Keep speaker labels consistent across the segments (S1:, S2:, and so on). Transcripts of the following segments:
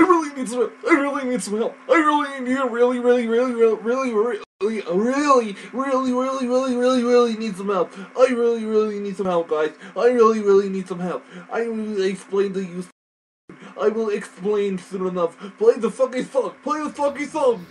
S1: I really need some help. I really need some help. I really need really, really, really, really, really, really, really, really, really, really, really, really, need some help. I really, really need some help, guys. I really, really need some help. I will explain to you. I will explain soon enough. Play the fucking song. Play the fucking song.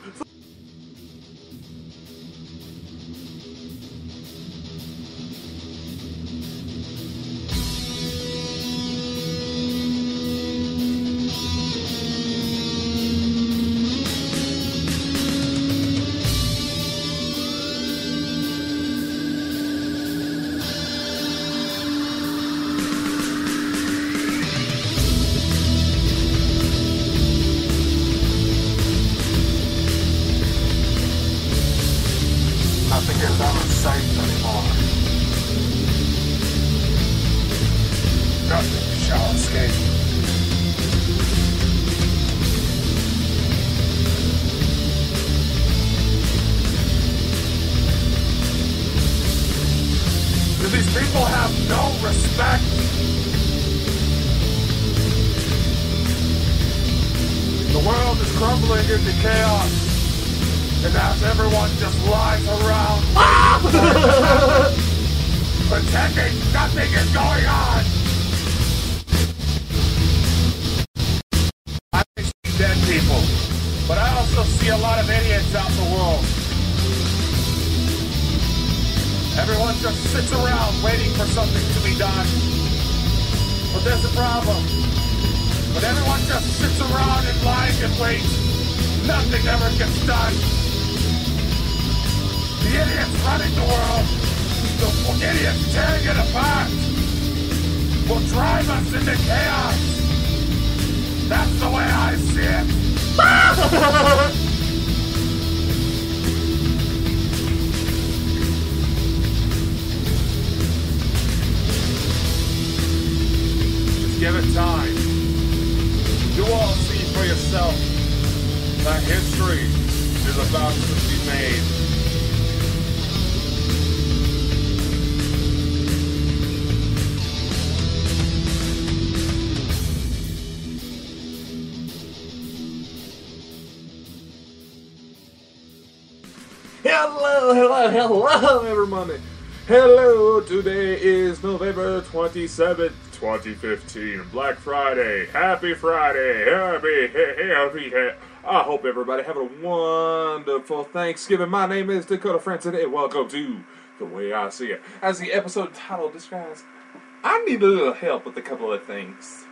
S2: And as everyone just lies around waiting for it to happen, pretending nothing is going on. I see dead people, but I also see a lot of idiots out in the world. Everyone just sits around waiting for something to be done. But there's a problem. But everyone just sits around and lies and waits, nothing ever gets done. The idiots running the world, the idiots tearing it apart, will drive us into chaos. That's the way I see it.
S1: Hello, everybody. Hello, today is November 27th, 2015. Black Friday. Happy Friday. Happy, happy, happy. I hope everybody having a wonderful Thanksgiving. My name is Dakota Frandsen, and welcome to The Way I See It. As the episode title describes, I need a little help with a couple of things.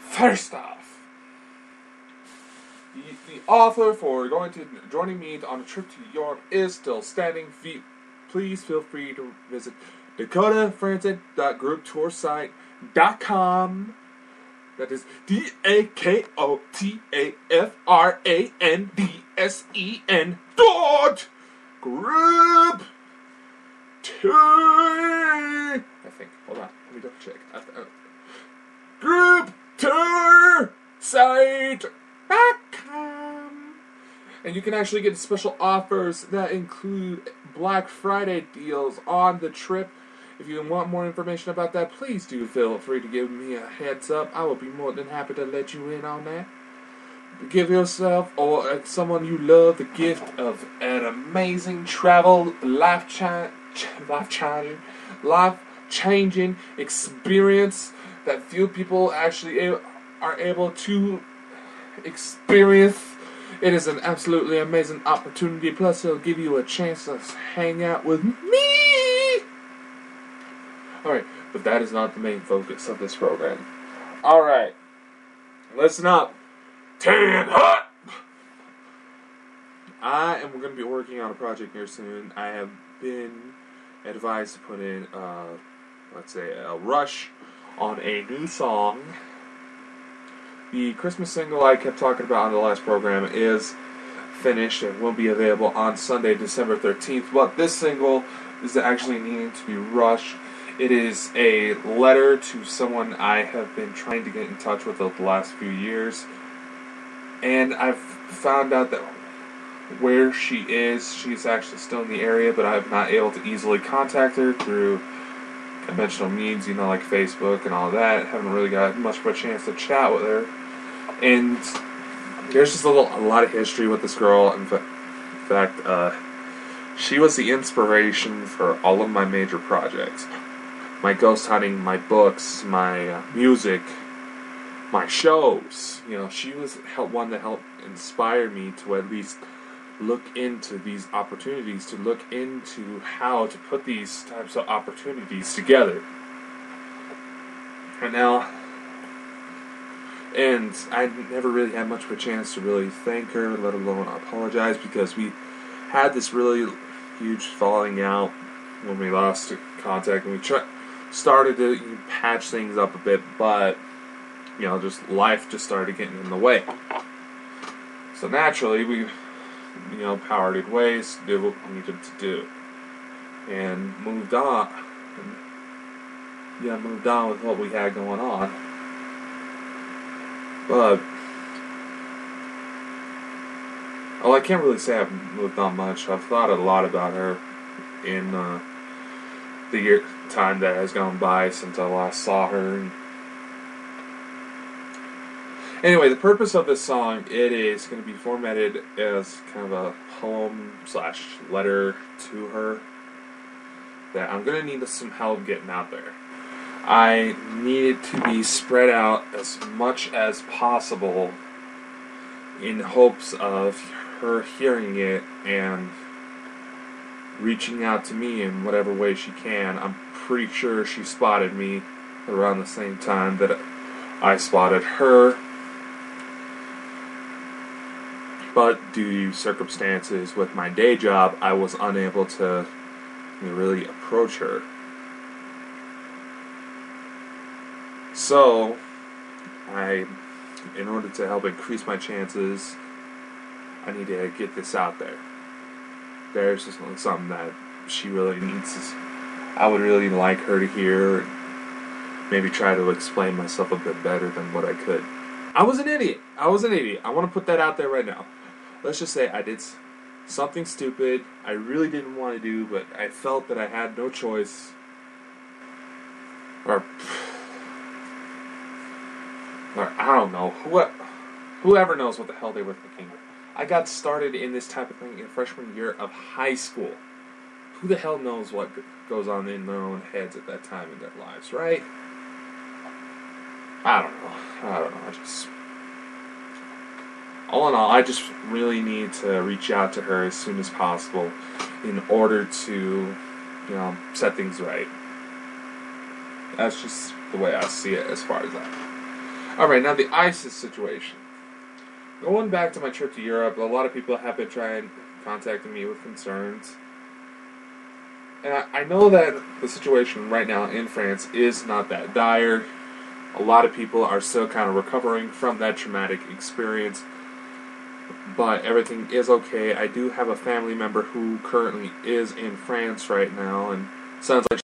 S1: First off, the, author for going to joining me on a trip to Europe is still standing. Please feel free to visit dakotafrandsen.grouptoursite.com. That is D A K O T A F R A N D S E N dot group tour. I think. Hold on. Let me double check. Uh, group tour And you can actually get special offers that include Black Friday deals on the trip. If you want more information about that, please do feel free to give me a heads up. I will be more than happy to let you in on that. Give yourself or uh, someone you love the gift of an amazing travel, life chi- life changing, life changing experience that few people actually are able to experience. It is an absolutely amazing opportunity. Plus, it'll give you a chance to hang out with me. Alright, but that is not the main focus of this program. Alright, listen up. Tan Hut! I am going to be working on a project here soon. I have been advised to put in, uh, let's say, a rush on a new song. The Christmas single I kept talking about on the last program is finished and will be available on Sunday, December 13th. But this single is actually needing to be rushed. It is a letter to someone I have been trying to get in touch with the last few years. And I've found out that where she is, she's actually still in the area, but I'm not able to easily contact her through conventional means, you know, like Facebook and all that. Haven't really got much of a chance to chat with her. and there's just a, little, a lot of history with this girl. In, fa- in fact, uh, she was the inspiration for all of my major projects my ghost hunting, my books, my uh, music, my shows. You know, she was help, one that helped inspire me to at least look into these opportunities, to look into how to put these types of opportunities together. And now, and I never really had much of a chance to really thank her, let alone apologize, because we had this really huge falling out when we lost contact, and we tried started to patch things up a bit, but you know, just life just started getting in the way. So naturally, we, you know, parted ways, did what we needed to do, and moved on. And, yeah, moved on with what we had going on. But oh, I can't really say I've moved on much. I've thought a lot about her in uh, the year time that has gone by since I last saw her. Anyway, the purpose of this song it is going to be formatted as kind of a poem slash letter to her that I'm going to need some help getting out there. I need it to be spread out as much as possible in hopes of her hearing it and reaching out to me in whatever way she can. I'm pretty sure she spotted me around the same time that I spotted her. But due to circumstances with my day job, I was unable to really approach her. So, I, in order to help increase my chances, I need to get this out there. There's just something that she really needs. I would really like her to hear. Maybe try to explain myself a bit better than what I could. I was an idiot. I was an idiot. I want to put that out there right now. Let's just say I did something stupid I really didn't want to do, but I felt that I had no choice. Or, or I don't know. What, whoever knows what the hell they were thinking. I got started in this type of thing in freshman year of high school. Who the hell knows what goes on in their own heads at that time in their lives, right? I don't know. I don't know. I just. All in all, I just really need to reach out to her as soon as possible in order to, you know, set things right. That's just the way I see it as far as that. Alright, now the ISIS situation. Going back to my trip to Europe, a lot of people have been trying contacting me with concerns. And I, I know that the situation right now in France is not that dire. A lot of people are still kind of recovering from that traumatic experience, but everything is okay. I do have a family member who currently is in France right now, and sounds like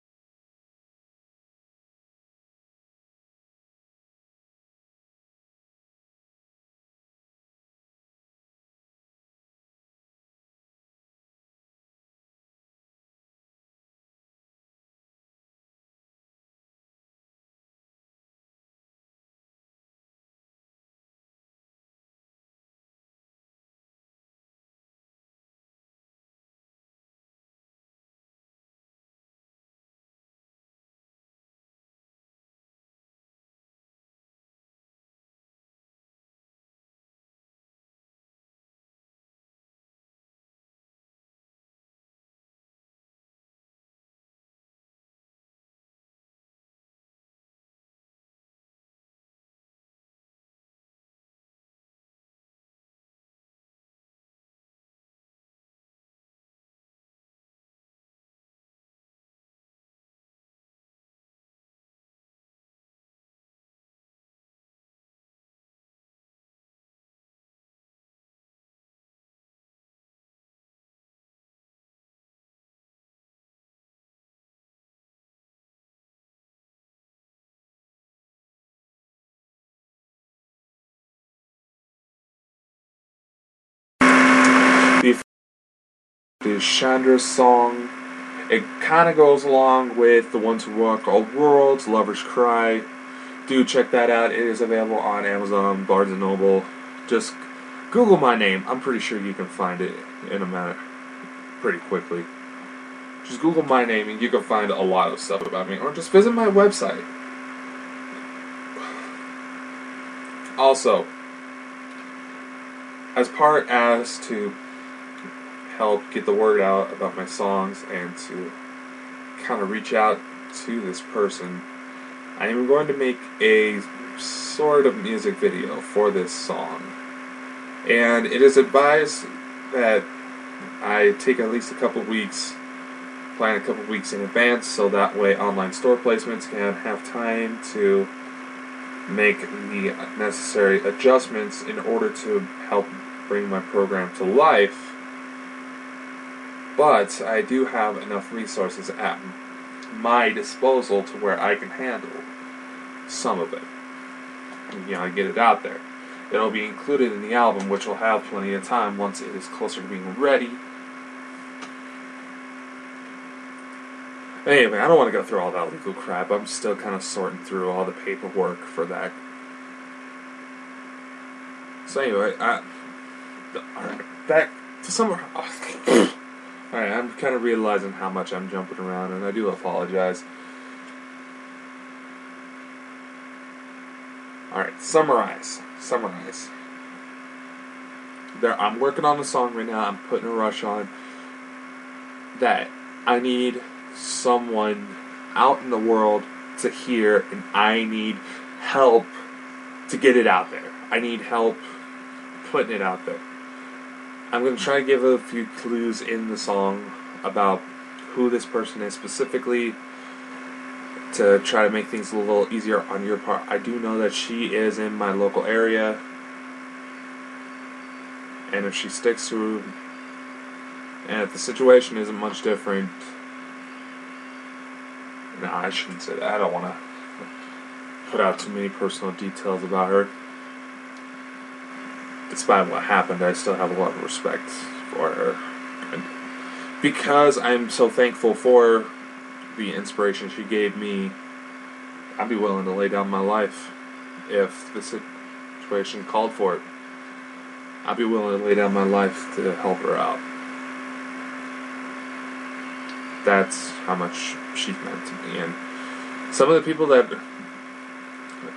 S1: the Chandra song. It kind of goes along with the ones who walk all worlds, Lover's Cry, do check that out. It is available on Amazon, Barnes and Noble. Just Google my name. I'm pretty sure you can find it in a minute, pretty quickly. Just Google my name and you can find a lot of stuff about me, or just visit my website. Also, as part as to help get the word out about my songs and to kind of reach out to this person, I am going to make a sort of music video for this song. And it is advised that I take at least a couple weeks, plan a couple weeks in advance, so that way online store placements can have time to make the necessary adjustments in order to help bring my program to life. But I do have enough resources at my disposal to where I can handle some of it. You know, I get it out there. It'll be included in the album, which will have plenty of time once it is closer to being ready. Anyway, I don't want to go through all that legal crap. I'm still kind of sorting through all the paperwork for that. So anyway, I, back to some. Alright, I'm kind of realizing how much I'm jumping around, and I do apologize. Alright, summarize. Summarize. There, I'm working on a song right now. I'm putting a rush on. That I need someone out in the world to hear, and I need help to get it out there. I need help putting it out there. I'm going to try to give a few clues in the song about who this person is specifically to try to make things a little easier on your part. I do know that she is in my local area, and if she sticks to, and if the situation isn't much different, no, I shouldn't say that. I don't want to put out too many personal details about her. Despite what happened, I still have a lot of respect for her. And because I'm so thankful for the inspiration she gave me, I'd be willing to lay down my life if the situation called for it. I'd be willing to lay down my life to help her out. That's how much she's meant to me. And some of the people that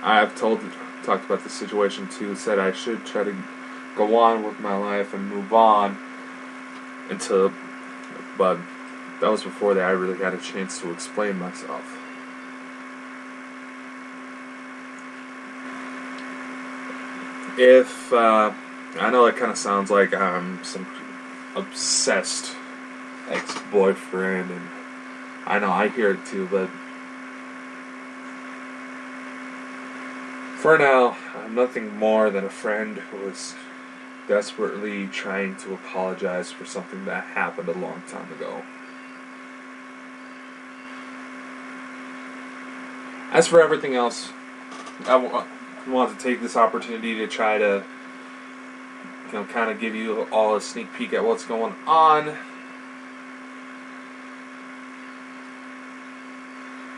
S1: I've told, talked about the situation to, said I should try to go on with my life and move on until, but that was before that I really had a chance to explain myself. If uh, I know it kind of sounds like I'm some obsessed ex-boyfriend, and I know I hear it too, but for now, I'm nothing more than a friend who is desperately trying to apologize for something that happened a long time ago. As for everything else, I w- want to take this opportunity to try to, you know, kind of give you all a sneak peek at what's going on.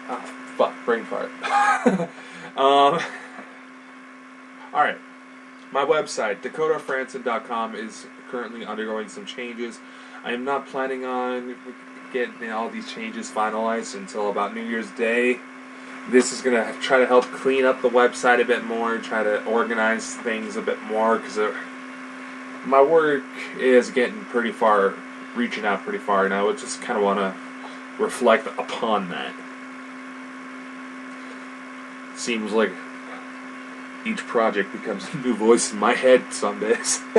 S1: Oh, fuck, brain fart. um, Alright. My website, dakotafrandsen.com, is currently undergoing some changes. I am not planning on getting all these changes finalized until about New Year's Day this is going to try to help clean up the website a bit more, try to organize things a bit more because my work is getting pretty far, reaching out pretty far, and I would just kind of want to reflect upon that. Seems like each project becomes a new voice in my head some days.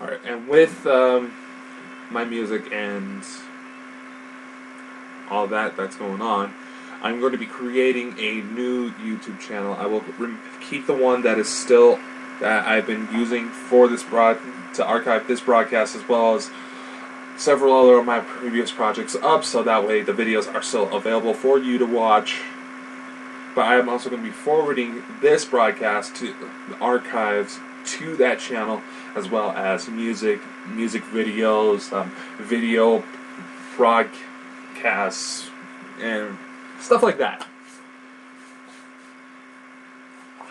S1: Alright, and with um, my music and all that that's going on, I'm going to be creating a new YouTube channel. I will keep the one that is still that I've been using for this broad to archive this broadcast as well as several other of my previous projects up so that way the videos are still available for you to watch. But I am also going to be forwarding this broadcast to the archives to that channel as well as music, music videos, um, video broadcasts, and stuff like that.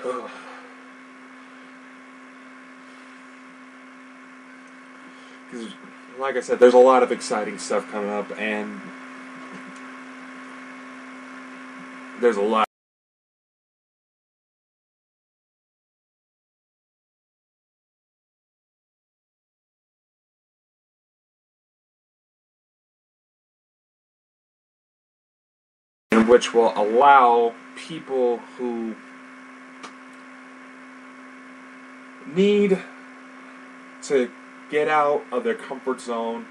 S1: Like I said, there's a lot of exciting stuff coming up, and there's a lot. Which will allow people who need to get out of their comfort zone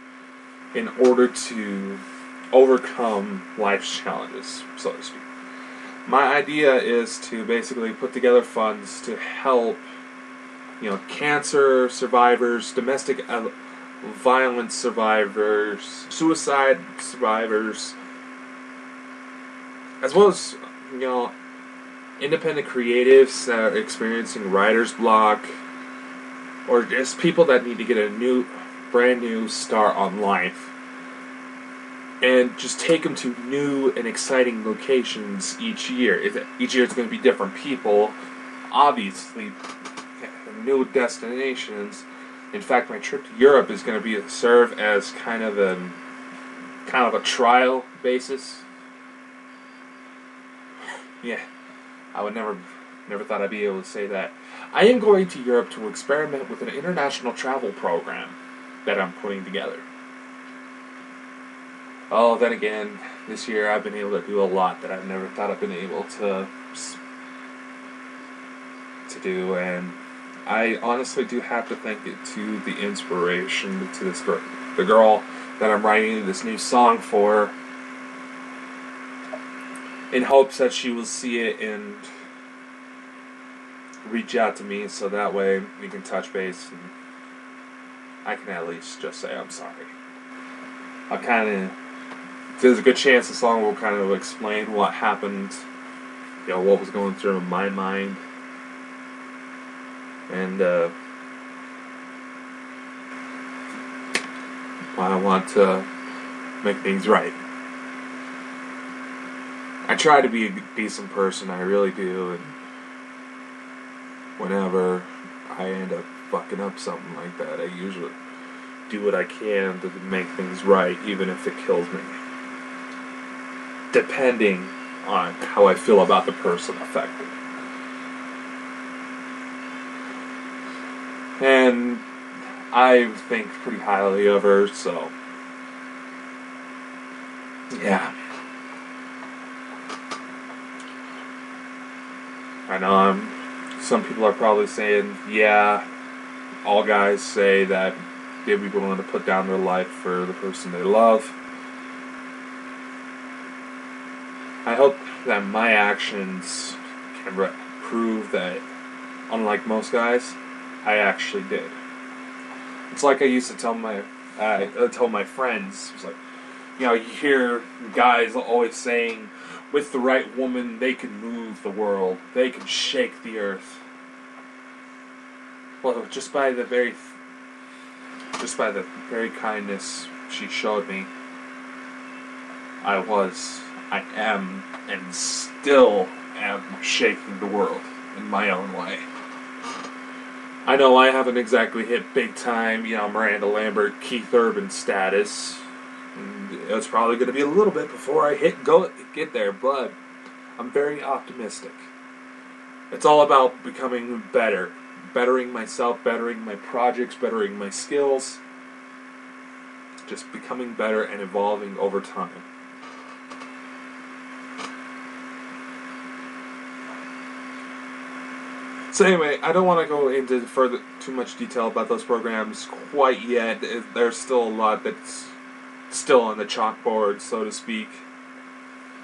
S1: in order to overcome life's challenges, so to speak. My idea is to basically put together funds to help, you know, cancer survivors, domestic uh, violence survivors, suicide survivors, as well as, you know, independent creatives that are experiencing writer's block, or just people that need to get a new, brand new start on life. And just take them to new and exciting locations each year. Each year it's going to be different people, obviously, new destinations. In fact, my trip to Europe is going to be serve as kind of a kind of a trial basis. Yeah, I would never, never thought I'd be able to say that. I am going to Europe to experiment with an international travel program that I'm putting together. Oh, then again, this year I've been able to do a lot that I've never thought I've been able to to do, and I honestly do have to thank it to the inspiration to this girl, the girl that I'm writing this new song for, in hopes that she will see it and reach out to me, so that way we can touch base and I can at least just say I'm sorry. I kind of there's a good chance the song will kind of explain what happened, you know, what was going through my mind, and uh, why I want to make things right. I try to be a decent person, I really do, and whenever I end up fucking up something like that, I usually do what I can to make things right, even if it kills me depending on how I feel about the person affected. And I think pretty highly of her, so yeah. I know I'm, some people are probably saying, yeah, all guys say that they'd be willing to put down their life for the person they love. I hope that my actions can re- prove that, unlike most guys, I actually did. It's like I used to tell my, I uh, tell my friends. It's like, you know, you hear guys always saying, with the right woman, they can move the world, they can shake the earth. Well, just by the very, just by the very kindness she showed me, I was I am and still am shaking the world in my own way. I know I haven't exactly hit big time, you know, Miranda Lambert, Keith Urban status. It's probably going to be a little bit before I hit go get there, but I'm very optimistic. It's all about becoming better, bettering myself, bettering my projects, bettering my skills, just becoming better and evolving over time. So anyway, I don't want to go into further too much detail about those programs quite yet. There's still a lot that's still on the chalkboard, so to speak.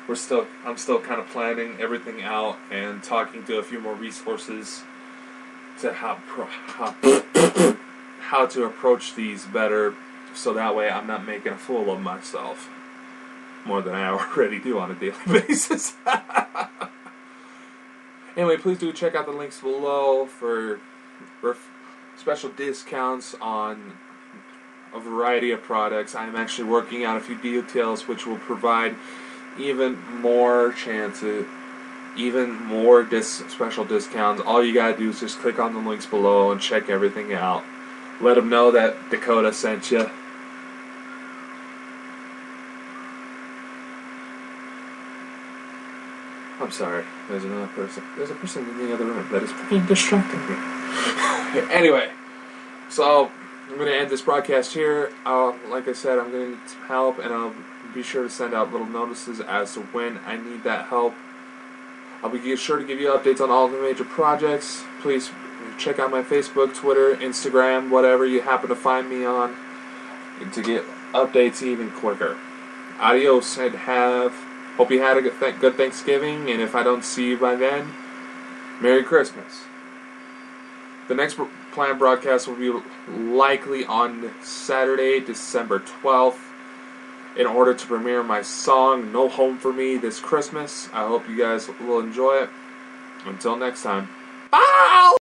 S1: We're still, I'm still kind of planning everything out and talking to a few more resources to how how, how to approach these better, so that way I'm not making a fool of myself more than I already do on a daily basis. Anyway, please do check out the links below for, for special discounts on a variety of products. I'm actually working out a few details which will provide even more chances even more dis- special discounts. All you gotta do is just click on the links below and check everything out. Let them know that Dakota sent you. I'm sorry. There's another person. There's a person in the other room that is fucking distracting me. anyway, so I'm going to end this broadcast here. Like I said, I'm going to help, and I'll be sure to send out little notices as to when I need that help. I'll be sure to give you updates on all the major projects. Please check out my Facebook, Twitter, Instagram, whatever you happen to find me on, to get updates even quicker. Adios, and have hope you had a good, th- good Thanksgiving. And if I don't see you by then, Merry Christmas. The next planned broadcast will be likely on Saturday, December 12th, in order to premiere my song No Home for Me this Christmas. I hope you guys will enjoy it. Until next time. Bye!